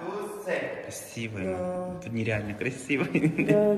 two. Красивый. Нереально красивый. Да,